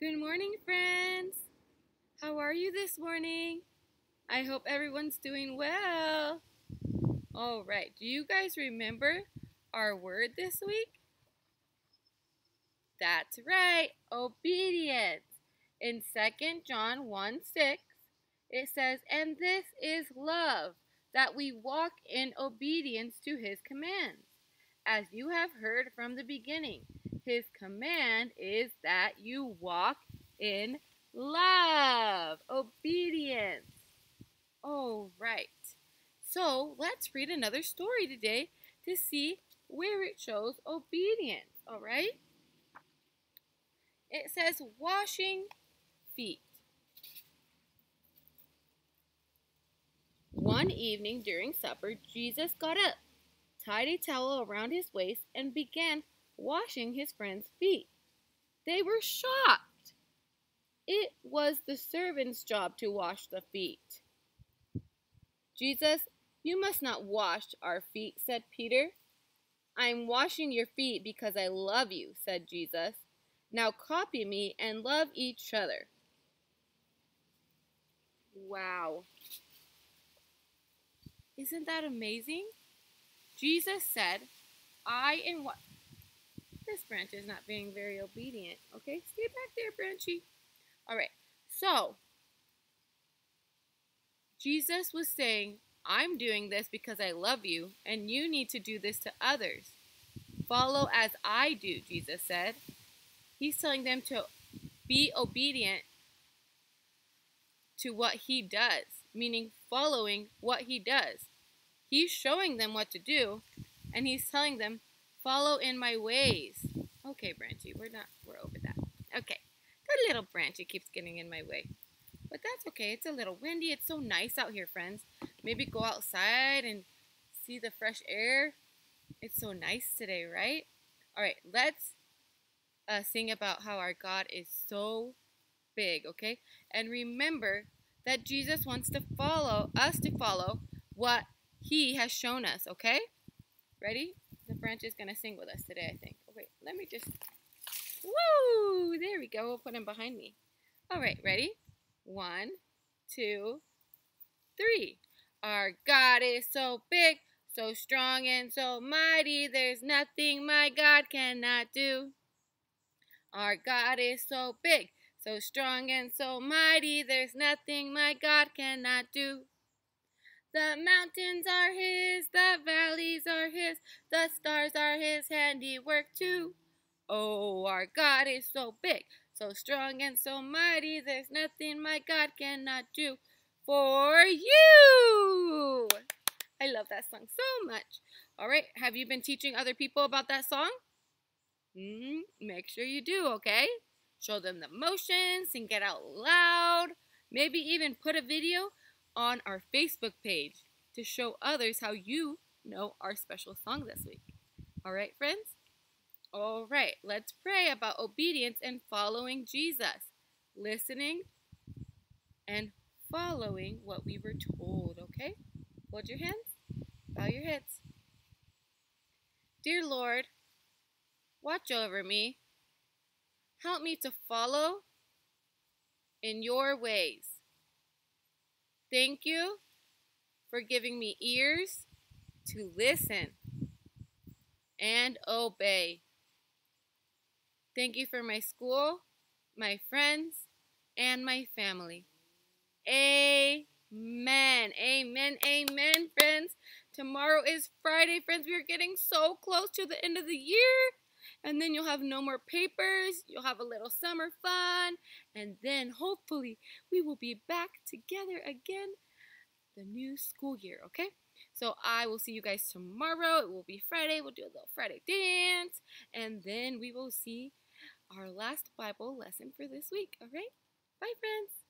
Good morning, friends. How are you this morning? I hope everyone's doing well. All right, do you guys remember our word this week? That's right, obedience. In 2 John 1 6, it says, And this is love, that we walk in obedience to his commands. As you have heard from the beginning, his command is that you walk in love, obedience. All right. So let's read another story today to see where it shows obedience. All right. It says washing feet. One evening during supper, Jesus got up, tied a towel around his waist, and began washing his friends' feet. They were shocked. It was the servant's job to wash the feet. Jesus, you must not wash our feet, said Peter. I'm washing your feet because I love you, said Jesus. Now copy me and love each other. Wow. Isn't that amazing? Jesus said, I am what? This branch is not being very obedient. Okay, stay back there, Branchy. All right, so Jesus was saying, I'm doing this because I love you, and you need to do this to others. Follow as I do, Jesus said. He's telling them to be obedient to what he does, meaning following what he does. He's showing them what to do, and he's telling them, follow in my ways. Okay, Branchy, we're not, we're over that. Okay, the little Branchy keeps getting in my way. But that's okay, it's a little windy. It's so nice out here, friends. Maybe go outside and see the fresh air. It's so nice today, right? All right, let's uh, sing about how our God is so big, okay? And remember that Jesus wants to follow us to follow what he has shown us, okay? Ready? The branch is going to sing with us today, I think. Wait, let me just... Woo! There we go. We'll put him behind me. All right, ready? One, two, three. Our God is so big, so strong, and so mighty. There's nothing my God cannot do. Our God is so big, so strong, and so mighty. There's nothing my God cannot do. The mountains are his, the valleys are his, the stars are his handiwork too. Oh, our God is so big, so strong and so mighty, there's nothing my God cannot do for you. I love that song so much. All right, have you been teaching other people about that song? Mm, make sure you do, okay? Show them the motion, sing it out loud, maybe even put a video on our Facebook page to show others how you know our special song this week. All right, friends? All right, let's pray about obedience and following Jesus, listening and following what we were told, okay? Hold your hands, bow your heads. Dear Lord, watch over me. Help me to follow in your ways. Thank you for giving me ears to listen and obey. Thank you for my school, my friends, and my family. Amen. Amen. Amen, friends. Tomorrow is Friday, friends. We are getting so close to the end of the year. And then you'll have no more papers. You'll have a little summer fun. And then hopefully we will be back together again the new school year, okay? So I will see you guys tomorrow. It will be Friday. We'll do a little Friday dance. And then we will see our last Bible lesson for this week, all right? Bye, friends.